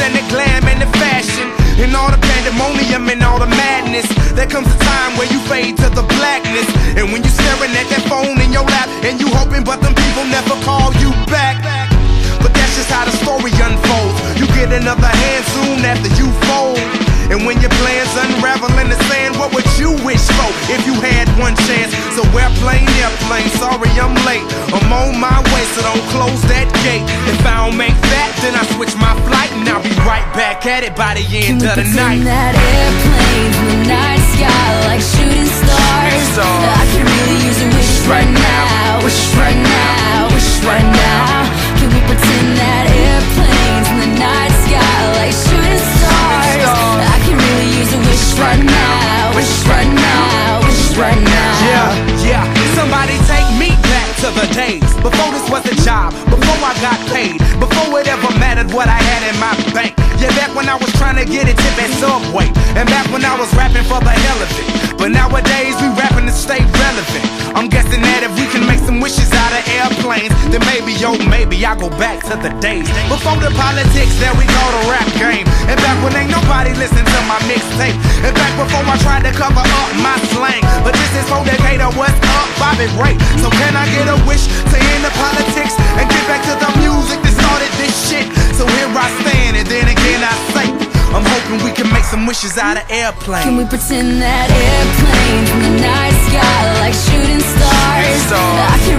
and the glam and the fashion, and all the pandemonium and all the madness, there comes a time where you fade to the blackness. And when you're staring at that phone in your lap, and you hoping, but them people never call you back. But that's just how the story unfolds. You get another hand soon after you fold. And when your plans unravel in the sand, what would you wish for if you had one chance? So airplane, airplane, right back at it by the end Can of the night. that airplanes in the night sky like shooting stars? stars. I could really use a wish right now, wish right now, wish right now. Can we pretend that airplanes in the night sky like shooting stars? I could really use a wish right now, wish right now, wish right now. Yeah, yeah. Somebody take me back to the days before this was a job, before I got paid, before it ever mattered what I trying to get a tip at Subway, and back when I was rapping for the hell of it. But nowadays we rapping to stay relevant. I'm guessing that if we can make some wishes out of airplanes, then maybe, yo, maybe I go back to the days before the politics that we call the rap game, and back when ain't nobody listen to my mixtape, and back before I tried to cover up my slang. But this is for Decatur, what's up, Bobby Ray? So can I get a wish to end the politics and get back to the music wishes out of airplanes. Can we pretend that airplane in the night sky like shooting stars? stars.